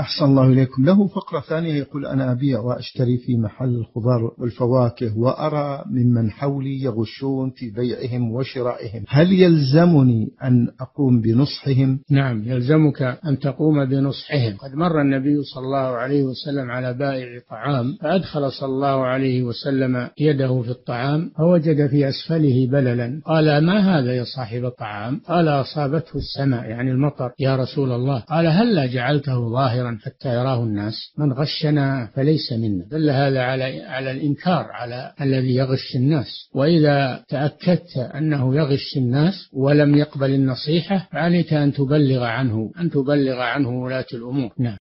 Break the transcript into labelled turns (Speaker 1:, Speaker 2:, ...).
Speaker 1: أحسن الله إليكم. له فقرة ثانية يقول أنا أبيع وأشتري في محل الخضار والفواكه وأرى ممن حولي يغشون في بيعهم وشرائهم. هل يلزمني أن أقوم بنصحهم؟
Speaker 2: نعم يلزمك أن تقوم بنصحهم. قد مر النبي صلى الله عليه وسلم على بائع طعام فأدخل صلى الله عليه وسلم يده في الطعام فوجد في أسفله بللا. قال ما هذا يا صاحب الطعام؟ قال أصابته السماء. يعني المطر. يا رسول الله. قال هلا جعلته ظاهرا؟ حتى يراه الناس من غشنا فليس منا. دل هذا على على الإنكار على الذي يغش الناس. وإذا تأكدت أنه يغش الناس ولم يقبل النصيحة فعليك أن تبلغ عنه أن تبلغ عنه ولاة الأمور. نعم.